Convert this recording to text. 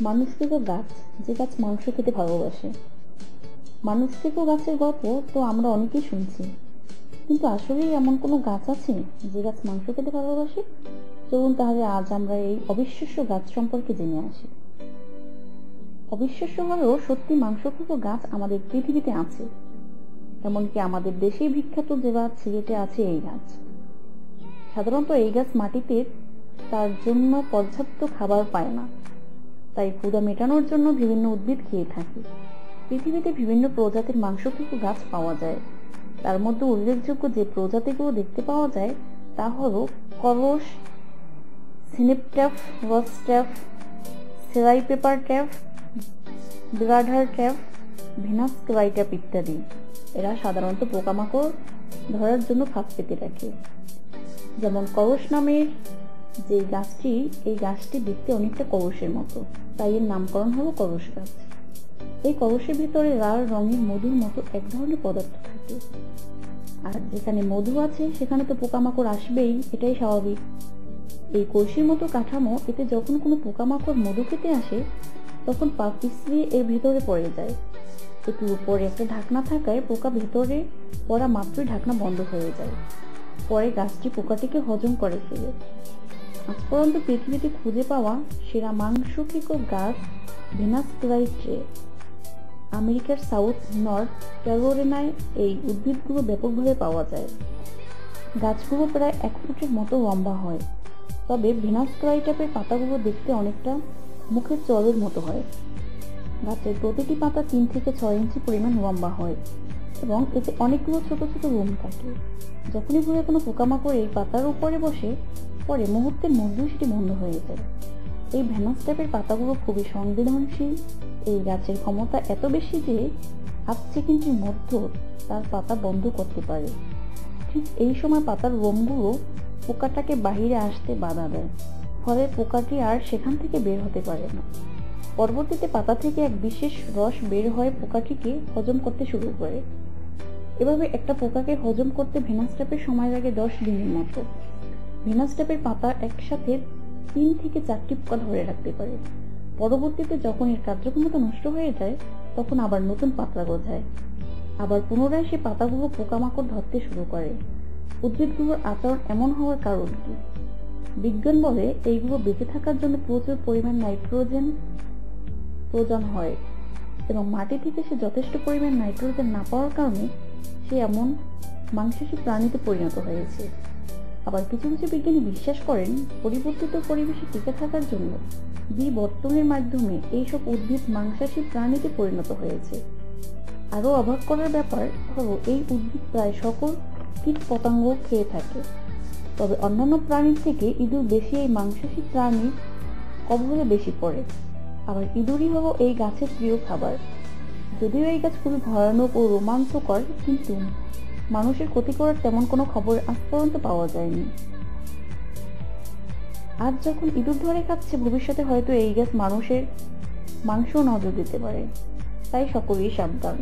মানুষ থেকে গাছ, যে গাছ মাংস খেতে ভালোবাসে। মানুষ থেকেও গাছের গল্প তো আমরা অনেকেই শুনছি। কিন্তু আসলেই এমন কোনো গাছ আছে যে গাছ মাংস খেতে ভালোবাসে? চলুন তাহলে আজ আমরা এই অবিশ্বাস্য গাছ সম্পর্কে জেনে আসি। অবিশ্বাস্য হলেও সত্যি মাংসখোকো গাছ আমাদের পৃথিবীতে আছে। এমনকি আমাদের দেশেই বিখ্যাত গাছ সিলেটে আছে এই গাছ। সাধারণত এই গাছ মাটিতে তার জন্য পর্যাপ্ত খাবার পায় না। তাই ক্ষুধা মেটানোর জন্য বিভিন্ন উদ্ভিদ খেয়ে থাকে। পৃথিবীতে বিভিন্ন প্রজাতির মাংসভোগ্য গাছ পাওয়া যায়। তার মধ্যে উল্লেখযোগ্য যে প্রজাতিগুলো দেখতে পাওয়া যায় তা হল কলস সিনেপট্যাফ রসট্যাফ সেলাই paper trap bladder trap Venus flytrap ইত্যাদি। এরা সাধারণত পোকামাকড় ধরার জন্য ফাঁক পেতে রাখে। যেমন কলস নামের যে গাছটি, এই গাছটি দেখতে অনেকটা কলসের মতো। তাই এর নামকরণ হলো কলস গাছ। এই কলসের ভিতরে লাল রঙের মধুর মতো এক ধরনের পদার্থ থাকে। আর যেখানে মধু আছে, সেখানে তো পোকামাকড় আসবেই, এটাই স্বাভাবিক। এই কলসির মতো কাঠামো, এতে যখন কোনো পোকামাকড় মধু খেতে আসে, তখন পা পিছলিয়ে এর ভেতরে পড়ে যায়। একটু উপরে একটা ঢাকনা থাকায় পোকা ভেতরে পড়া মাত্রই ঢাকনা বন্ধ হয়ে যায়। পরে গাছটি পোকাটিকে হজম করে ফেলে। আজ পর্যন্ত পৃথিবীতে খুঁজে পাওয়া সেরা মাংসকৃত গাছ ভেনাস ক্লাইট্রে আমেরিকার সাউথ নর্থ ক্যারোলিনায় এই উদ্ভিদগুলো ব্যাপকভাবে পাওয়া যায়। গাছগুলো প্রায় এক ফুটের মতো লম্বা হয়। তবে ভেনাস ক্লাইটাপের পাতাগুলো দেখতে অনেকটা মুখের চলের মতো হয়। গাছের প্রতিটি পাতা তিন থেকে ছয় ইঞ্চি পরিমাণ লম্বা হয় এবং এতে অনেকগুলো ছোট ছোট রুম থাকে। যখনই ভুলে কোনো পোকামাকড় এই পাতার উপরে বসে, পরে মুহূর্তের মধ্যেই সেটি বন্ধ হয়ে যায়। এই ভ্যানাস টাইপের পাতাগুলো খুবই সংবেদনশীল। এই গাছের ক্ষমতা এত বেশি যে আধ সেকেন্ডের মধ্যে তার পাতা বন্ধ করতে পারে। ঠিক এই সময় পাতার রোমগুলো পোকাটাকে বাহিরে আসতে বাধা দেয়। ফলে পোকাটি আর সেখান থেকে বের হতে পারে না। পরবর্তীতে পাতা থেকে এক বিশেষ রস বের হয়ে পোকাটিকে হজম করতে শুরু করে। এভাবে একটা পোকাকে হজম করতে ভেনাস টাপের সময় লাগে দশ দিনের মতো। ভেনাস টাপের পাতা একসাথে তিন থেকে চারটি পোকা ধরে রাখতে পারে। পরবর্তীতে যখন এর কার্যক্ষমতা নষ্ট হয়ে যায়, তখন আবার নতুন পাতা গজায়। আবার পুনরায় সে পাতাগুলো পোকামাকড় ধরতে শুরু করে। উদ্ভিদগুলোর আচরণ এমন হওয়ার কারণ কি? বিজ্ঞান বলে এইগুলো বেঁচে থাকার জন্য প্রচুর পরিমাণ নাইট্রোজেন প্রয়োজন হয় এবং মাটি থেকে সে যথেষ্ট পরিমাণ নাইট্রোজেন না পাওয়ার কারণে সে এমন মাংসাশী প্রাণীতে পরিণত হয়েছে। আবার কিছু কিছু বিজ্ঞানী বিশ্বাস করেন, পরিবর্তিত পরিবেশে টিকে থাকার জন্য বিবর্তনের মাধ্যমে এইসব উদ্ভিদ মাংসাশী প্রাণীতে পরিণত হয়েছে। আরও অবাক করার ব্যাপার হলো, এই উদ্ভিদ প্রায় সকল কীট পতঙ্গ খেয়ে থাকে। তবে অন্যান্য প্রাণীর থেকে ইঁদুর বেশি, এই মাংসাশী প্রাণীর কবলে বেশি পড়ে। আবার ইঁদুরই হলো এই গাছের প্রিয় খাবার। যদিও এই গাছ খুবই ভয়ানক ও রোমাঞ্চকর, কিন্তু মানুষের ক্ষতি করার তেমন কোনো খবর আজ পর্যন্ত পাওয়া যায়নি। আজ যখন ইঁদুর ধরে খাচ্ছে, ভবিষ্যতে হয়তো এই গাছ মানুষের মাংস নজর দিতে পারে। তাই সকলেই সাবধান।